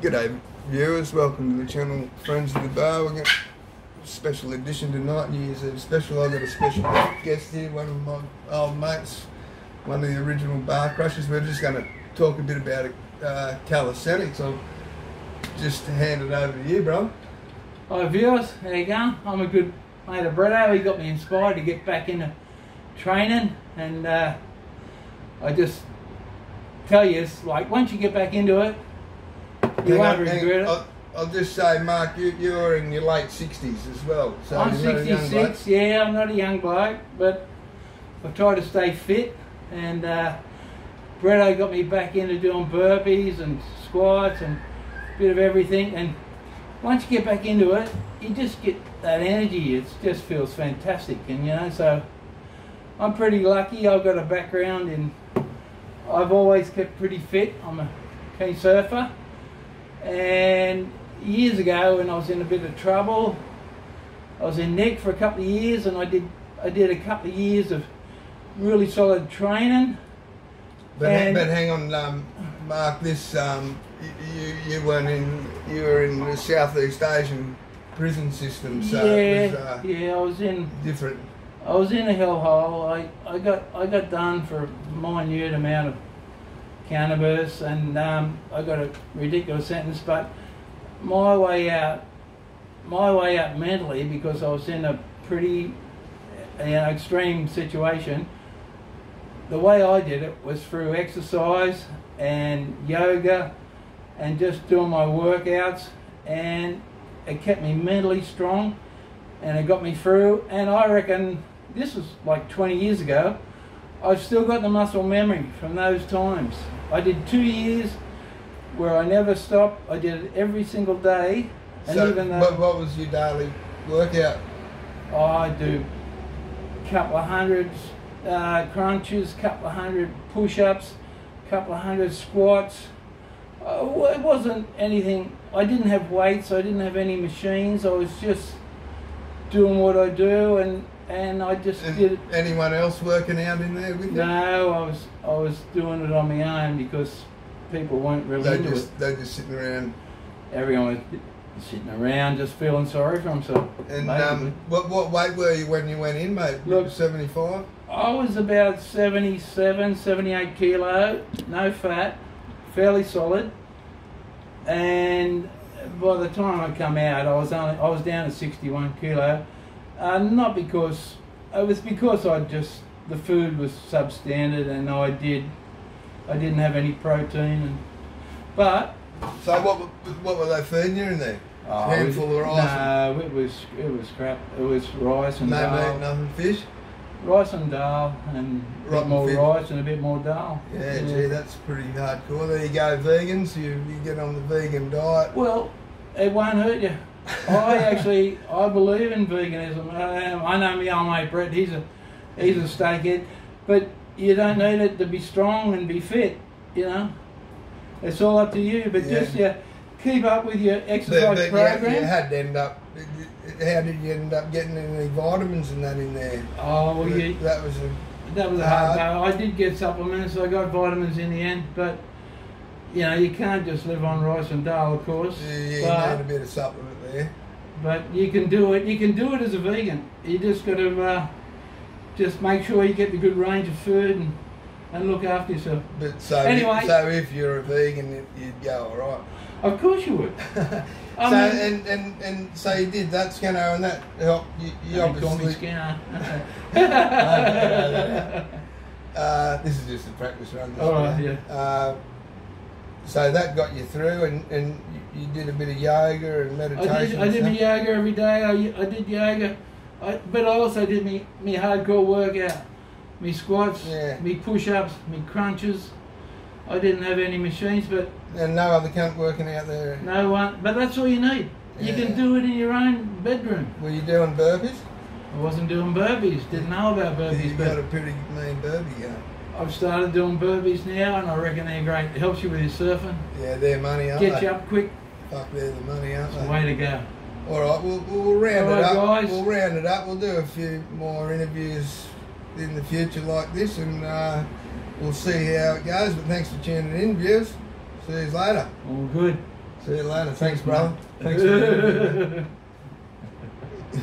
G'day viewers, welcome to the channel Friends of the Bar. We've got a special edition tonight, New Year's Eve special. I've got a special guest here, one of my old mates, one of the original bar crushers. We're just going to talk a bit about uh, calisthenics. I'll just hand it over to you, bro. Hi viewers, how you going? I'm a good mate of Bretto. He got me inspired to get back into training and uh, I just tell you, it's like once you get back into it, you Hang won't on, hang- regret it. I'll, I'll just say, Mark, you, you're in your late 60s as well. So I'm you're not a young bloke. 66, yeah, I'm not a young bloke, but I try to stay fit and uh, Bretto got me back into doing burpees and squats and a bit of everything and once you get back into it, you just get that energy. It just feels fantastic, and you know. So I'm pretty lucky. I've got a background in. I've always kept pretty fit. I'm a keen surfer, and years ago when I was in a bit of trouble, I was in Nick for a couple of years, and I did I did a couple of years of really solid training. But, but hang on, um, Mark. This um, you you weren't in you were in the Southeast Asian prison system, so yeah, it was uh, yeah, I was in different. I was in a hellhole. I, I got I got done for a minute amount of cannabis, and um, I got a ridiculous sentence. But my way out, my way out mentally, because I was in a pretty you know, extreme situation. The way I did it was through exercise and yoga, and just doing my workouts, and it kept me mentally strong and it got me through. And I reckon this was like 20 years ago. I've still got the muscle memory from those times. I did two years where I never stopped. I did it every single day, and so even though what, what was your daily workout? I do a couple of hundreds uh, crunches, couple of hundred push-ups, couple of hundred squats. Uh, it wasn't anything. I didn't have weights. I didn't have any machines. I was just doing what I do, and and I just And did it. anyone else working out in there with you? No, I was I was doing it on my own because people weren't really They into just it. they just sitting around. Everyone was sitting around just feeling sorry for himself. And um, what what weight were you when you went in, mate? Look- seventy five. I was about 77, 78 kilo, no fat, fairly solid. And by the time I come out, I was only I was down to 61 kilo. Uh, not because it was because I just the food was substandard and I did I didn't have any protein and but So what what were they feeding you in there? oh, Handful of rice. No, it was it was crap. It was rice and No dal. meat, nothing fish. rice and dal and a bit more fish. rice and a bit more dal. Yeah, gee, that's pretty hardcore. There you go, vegans. You you get on the vegan diet. Well, it won't hurt you. I actually I believe in veganism. I, I know my old mate Brett. He's a he's a steakhead, but you don't need it to be strong and be fit. You know, it's all up to you. But Yeah. just yeah, keep up with your exercise but you, program. you had to end up. How did you end up getting any vitamins and that in there? Oh well, you, That was a That was a hard go. I did get supplements. I got vitamins in the end, but you know you can't just live on rice and dal, of course. yeah, yeah, you but, need a bit of supplement there. but you can do it. You can do it as a vegan. You just got to uh, just make sure you get the good range of food and, and look after yourself. But so Anyway. so if you're a vegan, you'd go all right. Of course you would. So and, and and so you did that, Scanner and that helped you. you Don't call me obviously. Skinner. Uh, this is just a practice run. All right, yeah. Uh, so that got you through, and, and you, did a bit of yoga and meditation. I did, I did my yoga every day. I, I did yoga, I, but I also did me, me hardcore workout, me squats, Yeah. me push-ups, me crunches. I didn't have any machines, but And no other cunt working out there. no one. But that's all you need. You can do it in your own bedroom. Were you doing burpees? I wasn't doing burpees. Didn't know about burpees, you got a pretty mean burpee going. I've started doing burpees now, and I reckon they're great. It helps you with your surfing, Yeah, they're money, aren't get they? you up quick. Fuck, they're the money, aren't It's the they? way to go. All right, we'll, we'll round All it right, up. guys. We'll round it up. We'll do a few more interviews in the future like this, and uh, we'll see how it goes. But thanks for tuning in, viewers. See you later. All good. See you later. Thanks, brother. Thanks